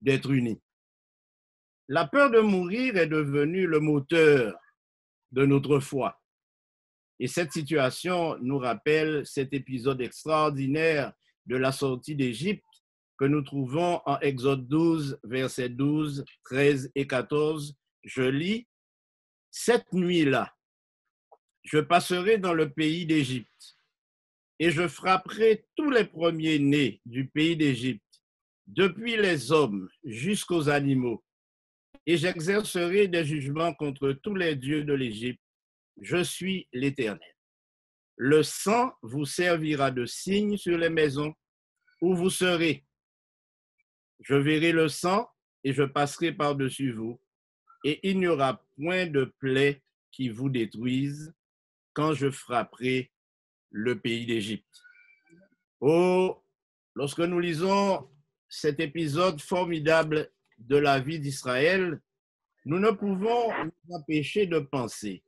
d'être unis. La peur de mourir est devenue le moteur de notre foi. Et cette situation nous rappelle cet épisode extraordinaire de la sortie d'Égypte que nous trouvons en Exode 12, versets 12, 13 et 14. Je lis, Cette nuit-là, je passerai dans le pays d'Égypte et je frapperai tous les premiers-nés du pays d'Égypte, depuis les hommes jusqu'aux animaux, et j'exercerai des jugements contre tous les dieux de l'Égypte. Je suis l'Éternel. Le sang vous servira de signe sur les maisons où vous serez. Je verrai le sang et je passerai par-dessus vous, et il n'y aura point de plaie qui vous détruise quand je frapperai le pays d'Égypte. Oh, lorsque nous lisons cet épisode formidable de la vie d'Israël, nous ne pouvons nous empêcher de penser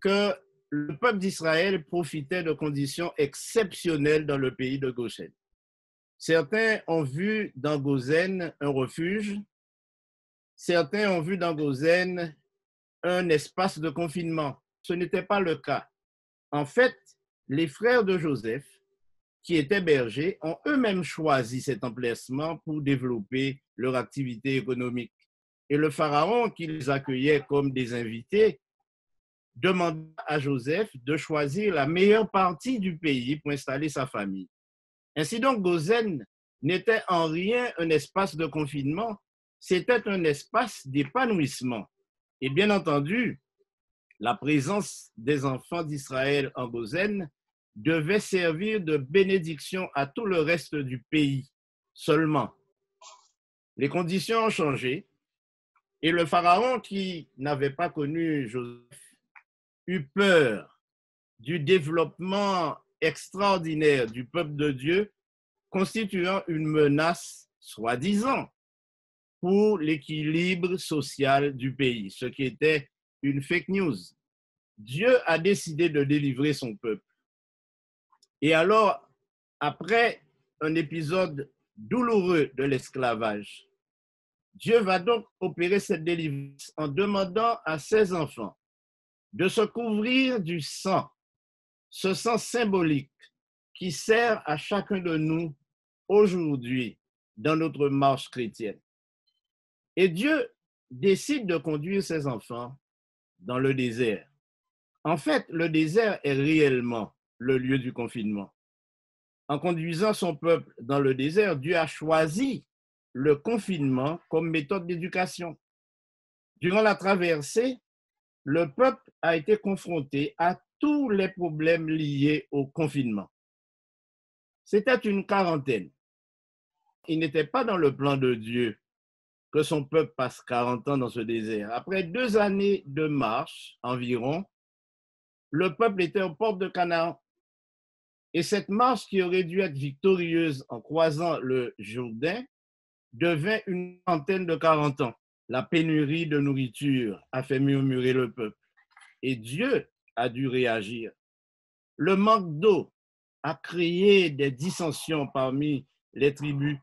que le peuple d'Israël profitait de conditions exceptionnelles dans le pays de Goshen. Certains ont vu dans Gozen un refuge, certains ont vu dans Gozen un espace de confinement. Ce n'était pas le cas. En fait, les frères de Joseph, qui étaient bergers, ont eux-mêmes choisi cet emplacement pour développer leur activité économique. Et le pharaon, qui les accueillait comme des invités, demanda à Joseph de choisir la meilleure partie du pays pour installer sa famille. Ainsi donc, Gozen n'était en rien un espace de confinement, c'était un espace d'épanouissement. Et bien entendu, la présence des enfants d'Israël en Gozen devait servir de bénédiction à tout le reste du pays seulement. Les conditions ont changé et le Pharaon qui n'avait pas connu Joseph eut peur du développement extraordinaire du peuple de Dieu constituant une menace, soi-disant, pour l'équilibre social du pays, ce qui était une fake news. Dieu a décidé de délivrer son peuple. Et alors, après un épisode douloureux de l'esclavage, Dieu va donc opérer cette délivrance en demandant à ses enfants de se couvrir du sang, ce sang symbolique qui sert à chacun de nous aujourd'hui dans notre marche chrétienne. Et Dieu décide de conduire ses enfants dans le désert. En fait, le désert est réellement le lieu du confinement. En conduisant son peuple dans le désert, Dieu a choisi le confinement comme méthode d'éducation. Durant la traversée, le peuple a été confronté à tous les problèmes liés au confinement. C'était une quarantaine. Il n'était pas dans le plan de Dieu que son peuple passe 40 ans dans ce désert. Après deux années de marche environ, le peuple était aux portes de Canaan. Et cette marche qui aurait dû être victorieuse en croisant le Jourdain devint une trentaine de 40 ans. La pénurie de nourriture a fait murmurer le peuple et Dieu a dû réagir. Le manque d'eau a créé des dissensions parmi les tribus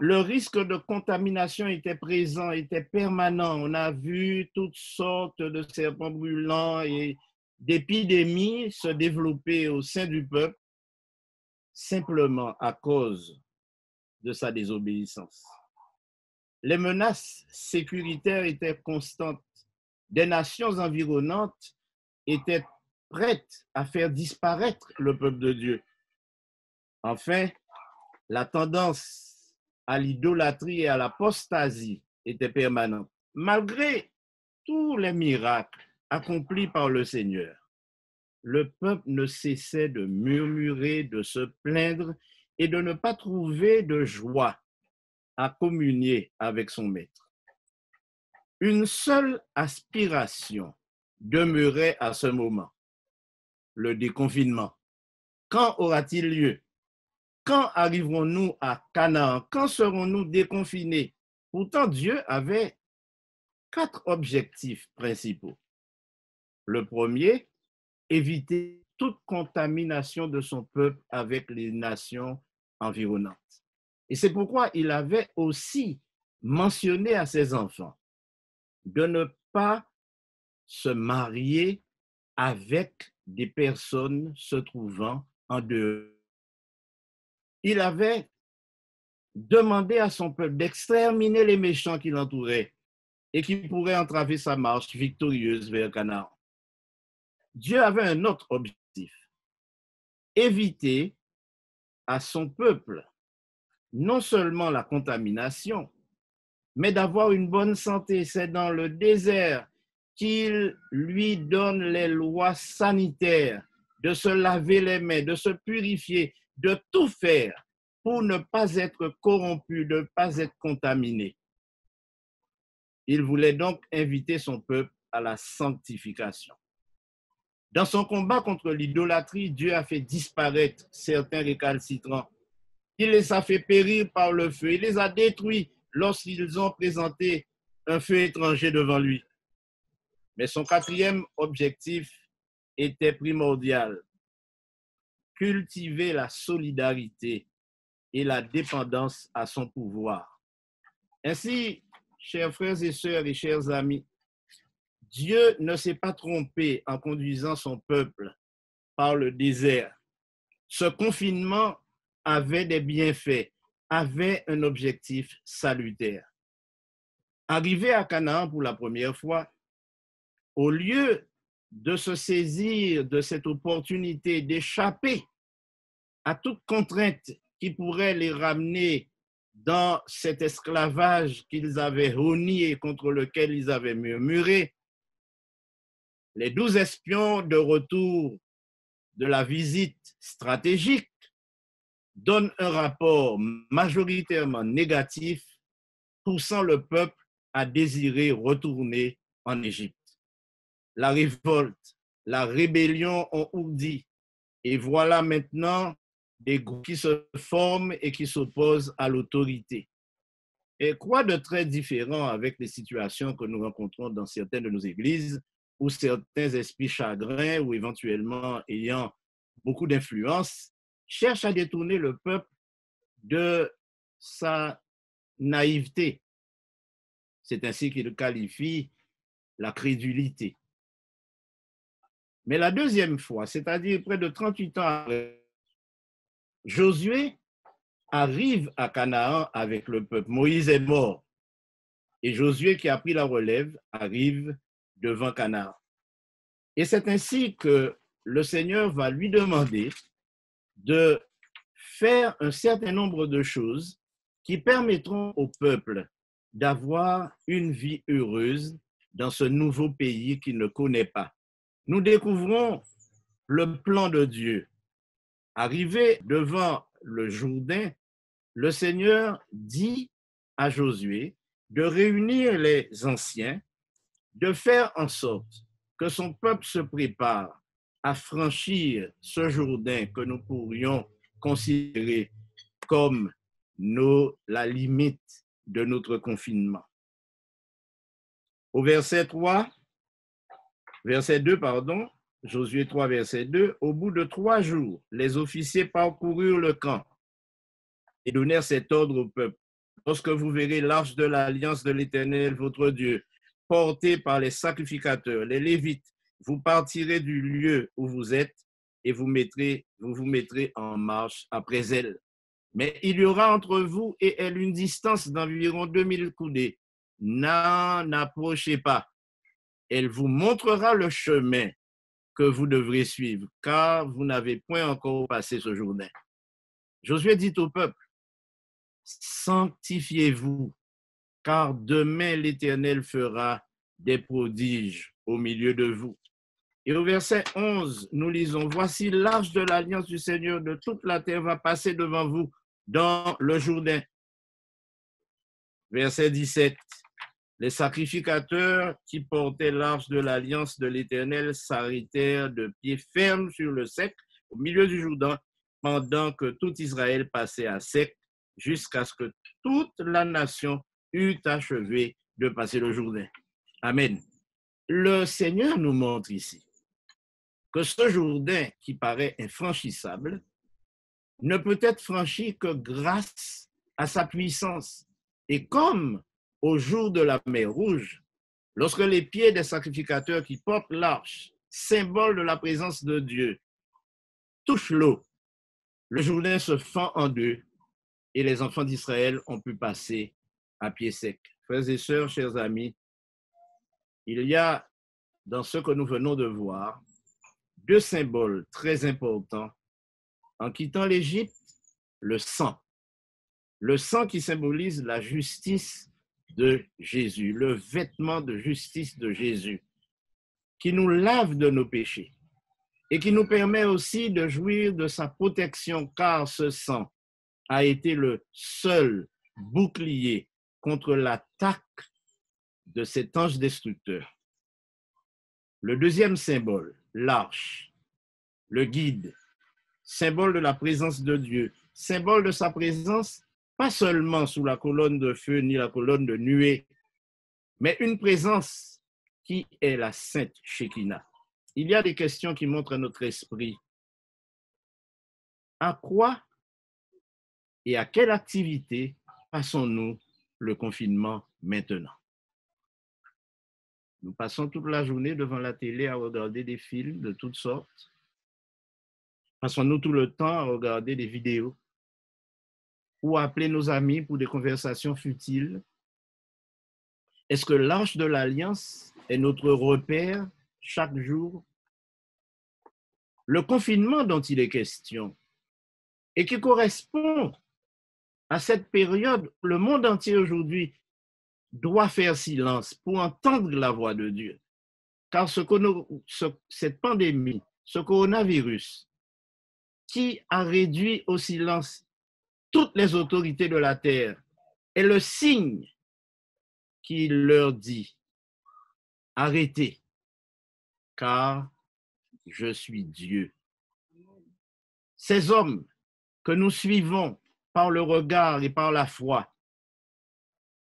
le risque de contamination était présent, était permanent. On a vu toutes sortes de serpents brûlants et d'épidémies se développer au sein du peuple simplement à cause de sa désobéissance. Les menaces sécuritaires étaient constantes. Des nations environnantes étaient prêtes à faire disparaître le peuple de Dieu. Enfin, la tendance à l'idolâtrie et à l'apostasie était permanente. Malgré tous les miracles accomplis par le Seigneur, le peuple ne cessait de murmurer, de se plaindre et de ne pas trouver de joie à communier avec son maître. Une seule aspiration demeurait à ce moment, le déconfinement. Quand aura-t-il lieu? Quand arriverons-nous à Canaan? Quand serons-nous déconfinés? Pourtant, Dieu avait quatre objectifs principaux. Le premier, éviter toute contamination de son peuple avec les nations environnantes. Et c'est pourquoi il avait aussi mentionné à ses enfants de ne pas se marier avec des personnes se trouvant en dehors. Il avait demandé à son peuple d'exterminer les méchants qui l'entouraient et qui pourraient entraver sa marche victorieuse vers Canaan. Dieu avait un autre objectif, éviter à son peuple non seulement la contamination, mais d'avoir une bonne santé. C'est dans le désert qu'il lui donne les lois sanitaires, de se laver les mains, de se purifier, de tout faire pour ne pas être corrompu, de ne pas être contaminé. Il voulait donc inviter son peuple à la sanctification. Dans son combat contre l'idolâtrie, Dieu a fait disparaître certains récalcitrants. Il les a fait périr par le feu. Il les a détruits lorsqu'ils ont présenté un feu étranger devant lui. Mais son quatrième objectif était primordial. Cultiver la solidarité et la dépendance à son pouvoir. Ainsi, chers frères et sœurs et chers amis, Dieu ne s'est pas trompé en conduisant son peuple par le désert. Ce confinement avait des bienfaits, avait un objectif salutaire. Arrivé à Canaan pour la première fois, au lieu de se saisir de cette opportunité d'échapper à toute contrainte qui pourrait les ramener dans cet esclavage qu'ils avaient renié, contre lequel ils avaient murmuré, les douze espions de retour de la visite stratégique donnent un rapport majoritairement négatif, poussant le peuple à désirer retourner en Égypte. La révolte, la rébellion ont ourdi, et voilà maintenant des groupes qui se forment et qui s'opposent à l'autorité. Et quoi de très différent avec les situations que nous rencontrons dans certaines de nos églises où certains esprits chagrins ou éventuellement ayant beaucoup d'influence cherchent à détourner le peuple de sa naïveté. C'est ainsi qu'il qualifie la crédulité. Mais la deuxième fois, c'est-à-dire près de 38 ans après, Josué arrive à Canaan avec le peuple. Moïse est mort. Et Josué, qui a pris la relève, arrive devant Canaan. Et c'est ainsi que le Seigneur va lui demander de faire un certain nombre de choses qui permettront au peuple d'avoir une vie heureuse dans ce nouveau pays qu'il ne connaît pas. Nous découvrons le plan de Dieu. Arrivé devant le Jourdain, le Seigneur dit à Josué de réunir les anciens de faire en sorte que son peuple se prépare à franchir ce Jourdain que nous pourrions considérer comme la limite de notre confinement. Au verset 3, verset 2, pardon, Josué 3, verset 2, au bout de trois jours, les officiers parcoururent le camp et donnèrent cet ordre au peuple. Lorsque vous verrez l'arche de l'alliance de l'Éternel, votre Dieu, portés par les sacrificateurs, les Lévites, vous partirez du lieu où vous êtes et vous, mettrez, vous vous mettrez en marche après elle. Mais il y aura entre vous et elle une distance d'environ 2000 coudées. N'en approchez pas. Elle vous montrera le chemin que vous devrez suivre, car vous n'avez point encore passé ce jour-là. Josué dit au peuple, sanctifiez-vous car demain l'Éternel fera des prodiges au milieu de vous. Et au verset 11, nous lisons, Voici l'arche de l'alliance du Seigneur de toute la terre va passer devant vous dans le Jourdain. Verset 17, les sacrificateurs qui portaient l'arche de l'alliance de l'Éternel s'arrêtèrent de pied ferme sur le sec au milieu du Jourdain pendant que tout Israël passait à sec jusqu'à ce que toute la nation eut achevé de passer le Jourdain. Amen. Le Seigneur nous montre ici que ce Jourdain qui paraît infranchissable ne peut être franchi que grâce à sa puissance. Et comme au jour de la mer Rouge, lorsque les pieds des sacrificateurs qui portent l'arche, symbole de la présence de Dieu, touchent l'eau, le Jourdain se fend en deux et les enfants d'Israël ont pu passer à pied sec. Frères et sœurs, chers amis, il y a dans ce que nous venons de voir deux symboles très importants. En quittant l'Égypte, le sang. Le sang qui symbolise la justice de Jésus, le vêtement de justice de Jésus, qui nous lave de nos péchés et qui nous permet aussi de jouir de sa protection, car ce sang a été le seul bouclier contre l'attaque de cet ange destructeur. Le deuxième symbole, l'arche, le guide, symbole de la présence de Dieu, symbole de sa présence, pas seulement sous la colonne de feu ni la colonne de nuée, mais une présence qui est la sainte Shekinah. Il y a des questions qui montrent à notre esprit à quoi et à quelle activité passons-nous le confinement maintenant. Nous passons toute la journée devant la télé à regarder des films de toutes sortes. Passons-nous tout le temps à regarder des vidéos ou à appeler nos amis pour des conversations futiles. Est-ce que l'arche de l'alliance est notre repère chaque jour? Le confinement dont il est question et qui correspond à cette période, le monde entier aujourd'hui doit faire silence pour entendre la voix de Dieu. Car ce, cette pandémie, ce coronavirus, qui a réduit au silence toutes les autorités de la terre, est le signe qui leur dit, arrêtez, car je suis Dieu. Ces hommes que nous suivons par le regard et par la foi,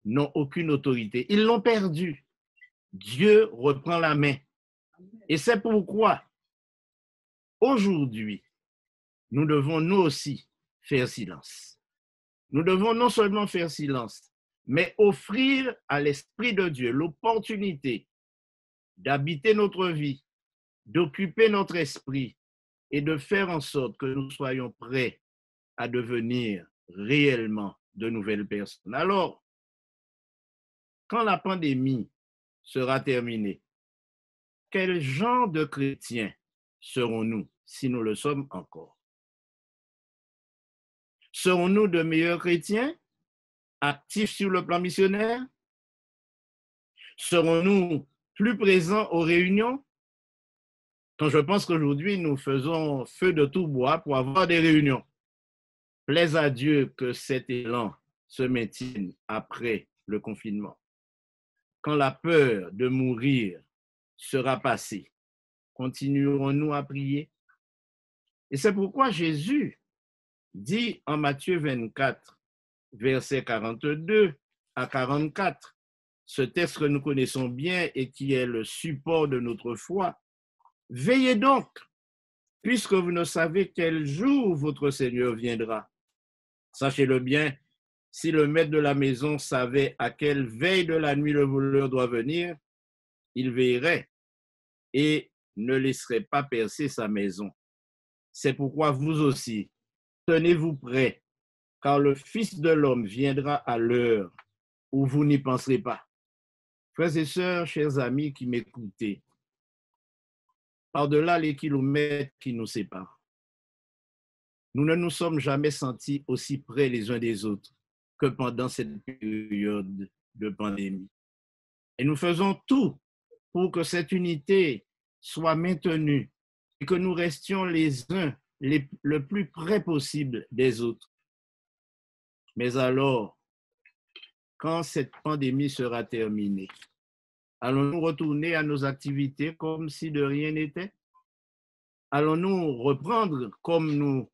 n'ont aucune autorité. Ils l'ont perdu. Dieu reprend la main. Et c'est pourquoi, aujourd'hui, nous devons nous aussi faire silence. Nous devons non seulement faire silence, mais offrir à l'Esprit de Dieu l'opportunité d'habiter notre vie, d'occuper notre esprit et de faire en sorte que nous soyons prêts à devenir réellement de nouvelles personnes. Alors, quand la pandémie sera terminée, quel genre de chrétiens serons-nous si nous le sommes encore? Serons-nous de meilleurs chrétiens, actifs sur le plan missionnaire? Serons-nous plus présents aux réunions? Quand je pense qu'aujourd'hui, nous faisons feu de tout bois pour avoir des réunions. Plaise à Dieu que cet élan se maintienne après le confinement. Quand la peur de mourir sera passée, continuerons-nous à prier? Et c'est pourquoi Jésus dit en Matthieu 24, versets 42 à 44, ce texte que nous connaissons bien et qui est le support de notre foi, Veillez donc, puisque vous ne savez quel jour votre Seigneur viendra. Sachez-le bien, si le maître de la maison savait à quelle veille de la nuit le voleur doit venir, il veillerait et ne laisserait pas percer sa maison. C'est pourquoi vous aussi, tenez-vous prêts, car le Fils de l'homme viendra à l'heure où vous n'y penserez pas. Frères et sœurs, chers amis qui m'écoutez, par-delà les kilomètres qui nous séparent, nous ne nous sommes jamais sentis aussi près les uns des autres que pendant cette période de pandémie. Et nous faisons tout pour que cette unité soit maintenue et que nous restions les uns le plus près possible des autres. Mais alors, quand cette pandémie sera terminée, allons-nous retourner à nos activités comme si de rien n'était? Allons-nous reprendre comme nous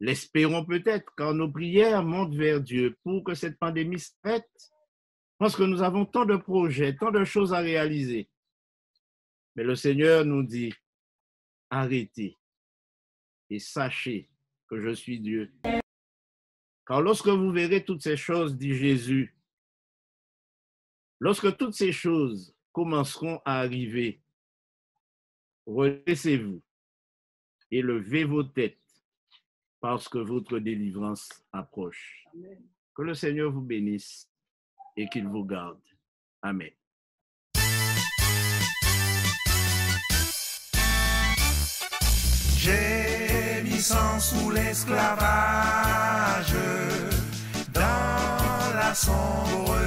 L'espérons peut-être quand nos prières montent vers Dieu pour que cette pandémie s'arrête. Parce que nous avons tant de projets, tant de choses à réaliser. Mais le Seigneur nous dit, arrêtez et sachez que je suis Dieu. Car lorsque vous verrez toutes ces choses, dit Jésus, lorsque toutes ces choses commenceront à arriver, redressez-vous et levez vos têtes parce que votre délivrance approche. Que le Seigneur vous bénisse et qu'il vous garde. Amen. Gémissant sous l'esclavage, dans la sombre